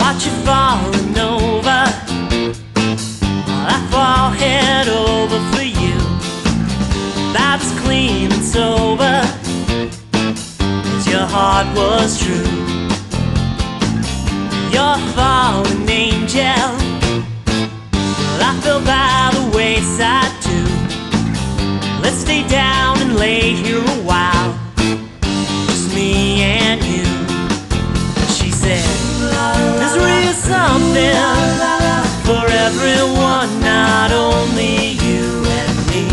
Watch you falling over. I fall head over for you. Clean and sober. Cause your heart was true. Down and lay here a while. Just me and you. She said, There's really something for everyone, not only you and me.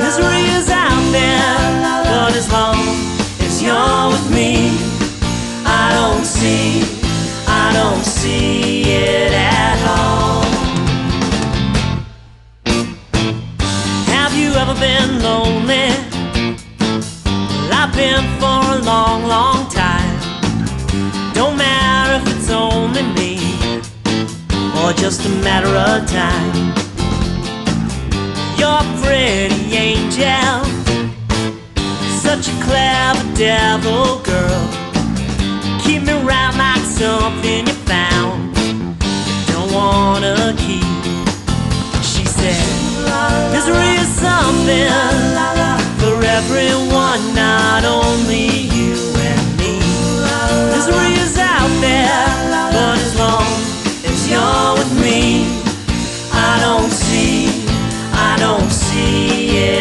Misery is out there, but as long as you're with me, I don't see, ever been lonely? Well, I've been for a long, long time. Don't matter if it's only me or just a matter of time. You're pretty angel, such a clever devil girl. Keep me round like something you found, don't wanna keep. She said, not only you and me. Misery is out there, but as long as you're with me, I don't see, I don't see it